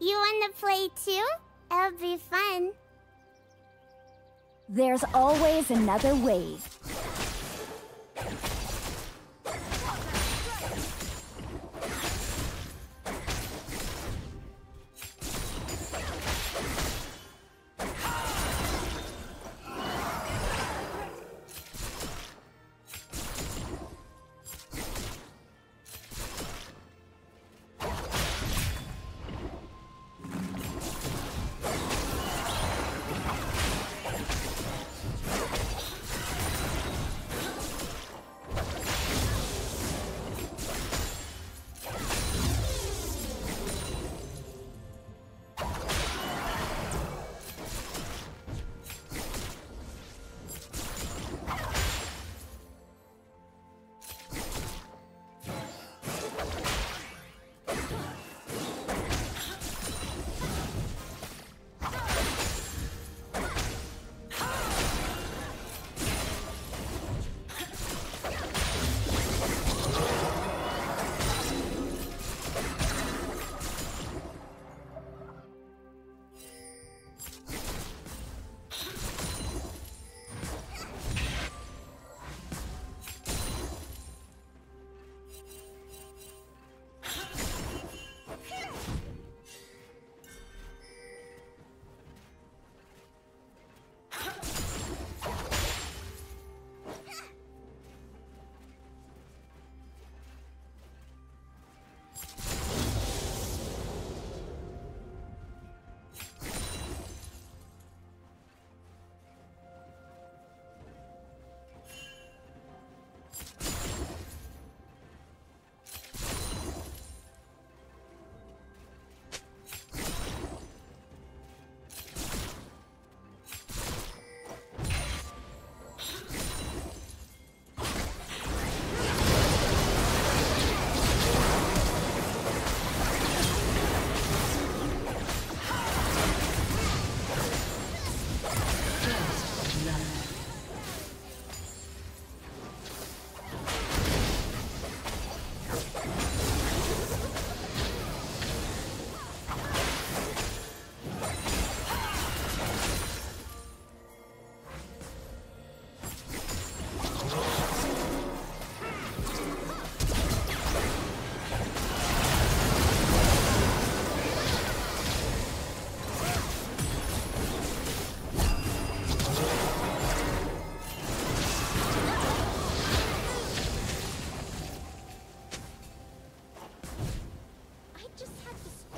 You wanna play too? It'll be fun. There's always another wave.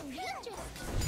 Slain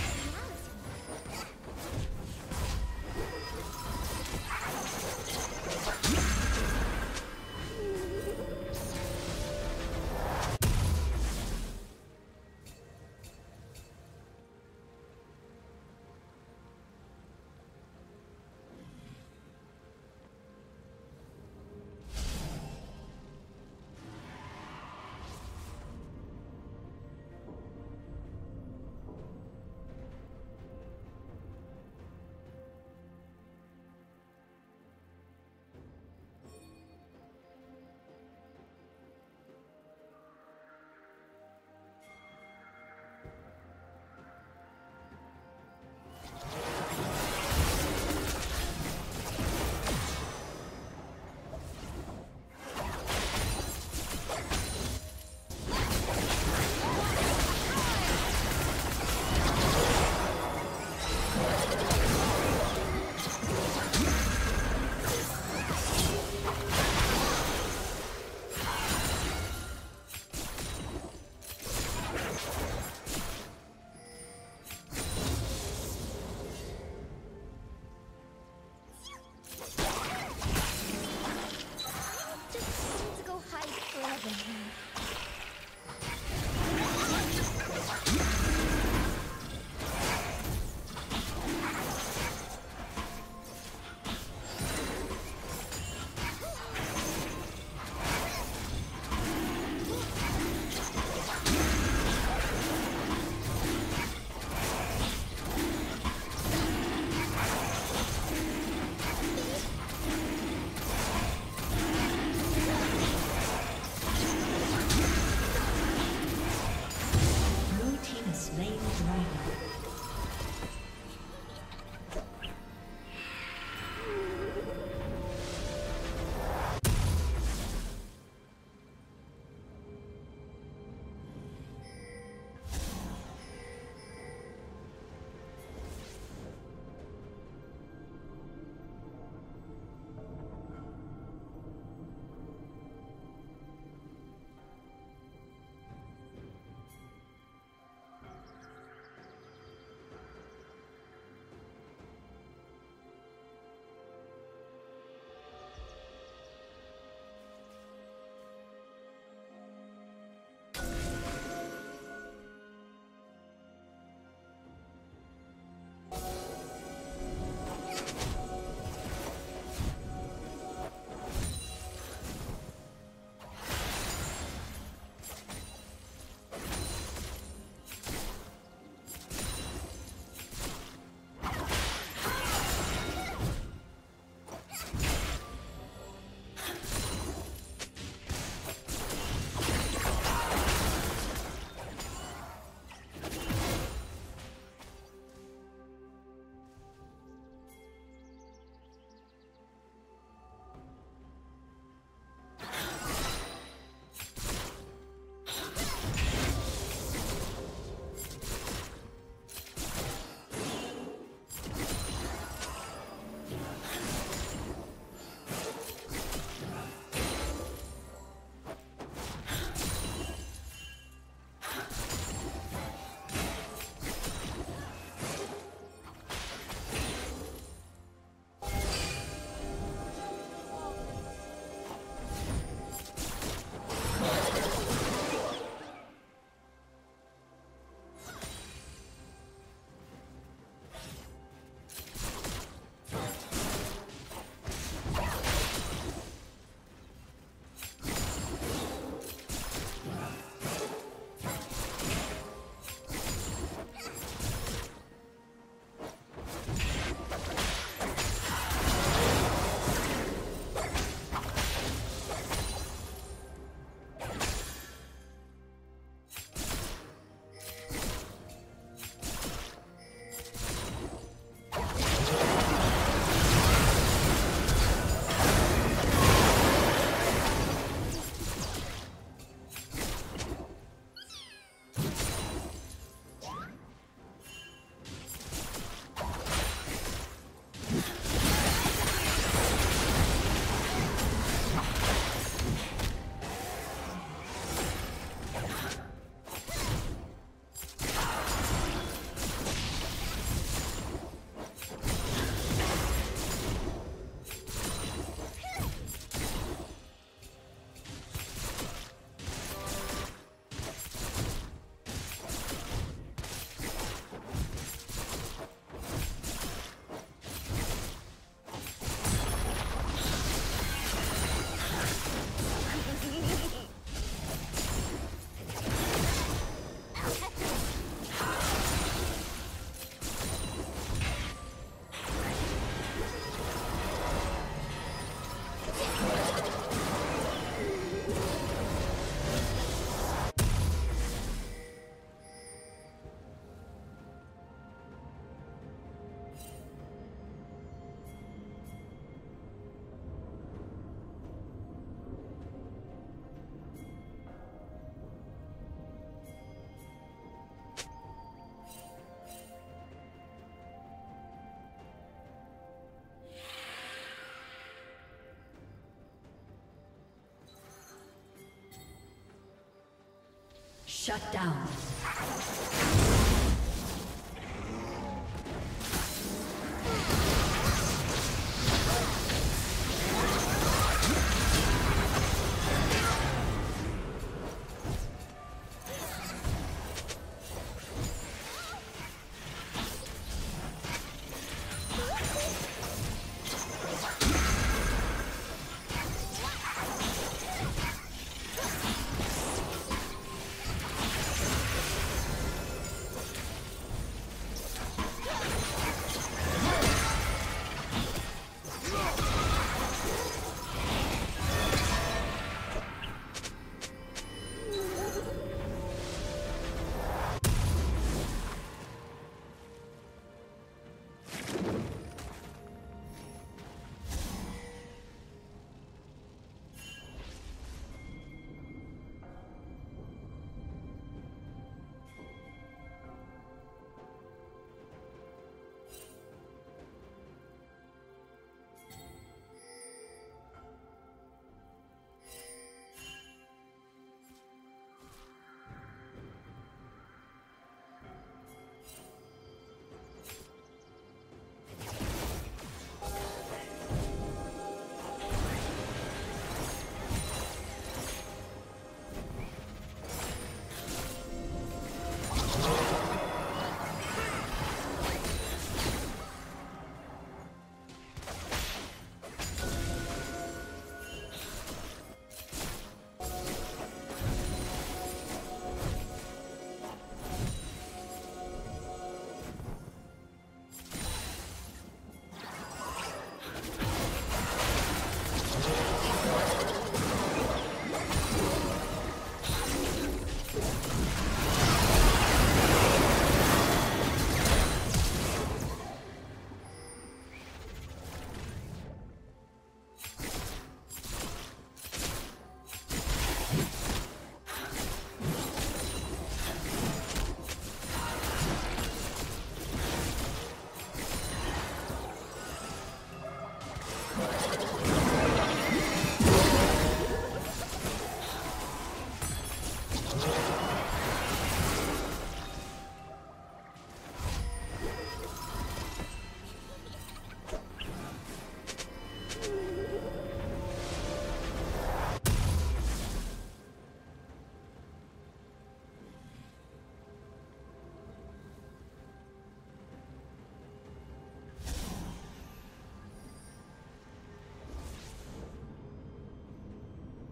Shut down.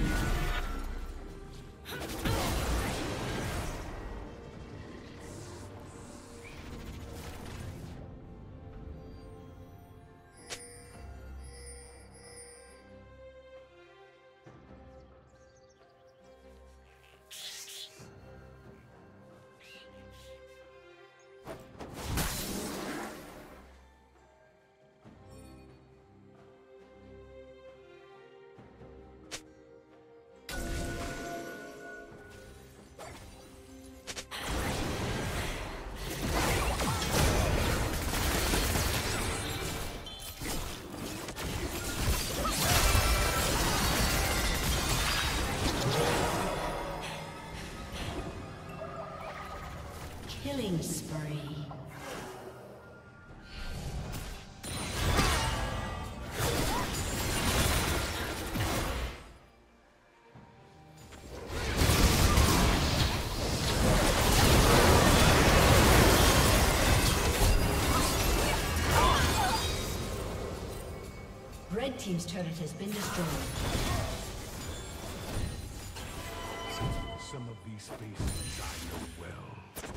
Welcome. Killing spree. Red Team's turret has been destroyed. Some of these spaces I know well.